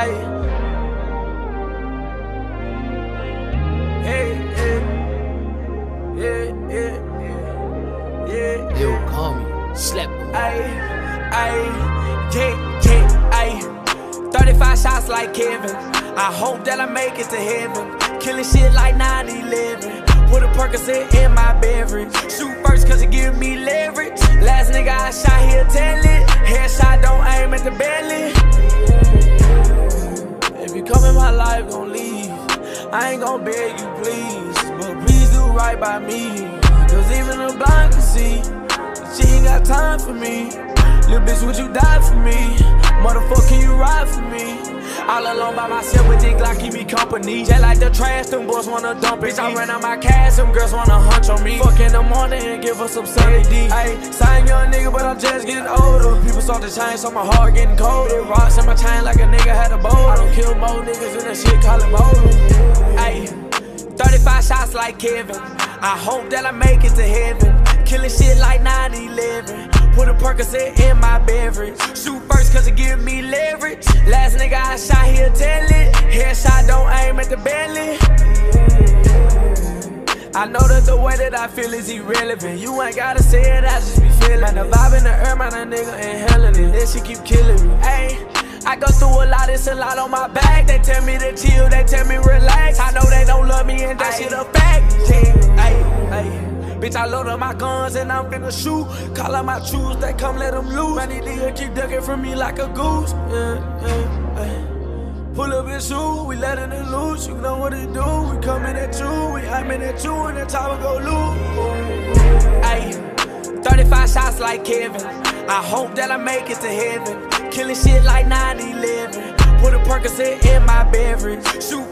Hey. Hey, hey. hey, yeah, yeah. Lil Comey, slap. Ay, ay, 35 shots like Kevin. I hope that I make it to heaven. Killing shit like 9 11. Put a Percocet in my beverage. Shoot I ain't gon' beg you, please. But please do right by me. Cause even the blind can see. She ain't got time for me. Little bitch, would you die for me? Motherfucker, can you ride for me? All alone by myself with this Glock keep me company. Just like the trash, them boys wanna dump it. Bitch, I ran out my cash, them girls wanna hunch on me. Fuck in the morning and give us some Sunny D. Ayy, sign young nigga, but I'm just getting older. People start to change, so my heart getting colder. Rocks in my chain like a nigga had a bowl. I don't kill more niggas in that shit, call it boulder. Ayy, 35 shots like Kevin. I hope that I make it to heaven. Killing shit like 9 11. Put a Percocet in my beverage. Shoot first cause it give me leverage. Last nigga I shot, he'll tell it. Headshot, don't aim at the belly. I know that the way that I feel is irrelevant. You ain't gotta say it, I just be feeling. Man, the vibe in the air, man, a nigga inhaling it. That shit keep killing me. I go through a lot, it's a lot on my back. They tell me to chill, they tell me relax. I know they don't love me, and that shit a fact. Yeah. Bitch, I load up my guns and I'm finna shoot. Call out my troops, they come let them loose. Man, these niggas keep ducking from me like a goose. Yeah, yeah, yeah. Pull up and shoot, we letting it loose. You know what it do. We coming at you, we aiming at you, and the time we go loose. Ayy, 35 shots like Kevin. I hope that I make it to heaven. Killing shit like 9 11. Put a Percocet in my beverage. Shoot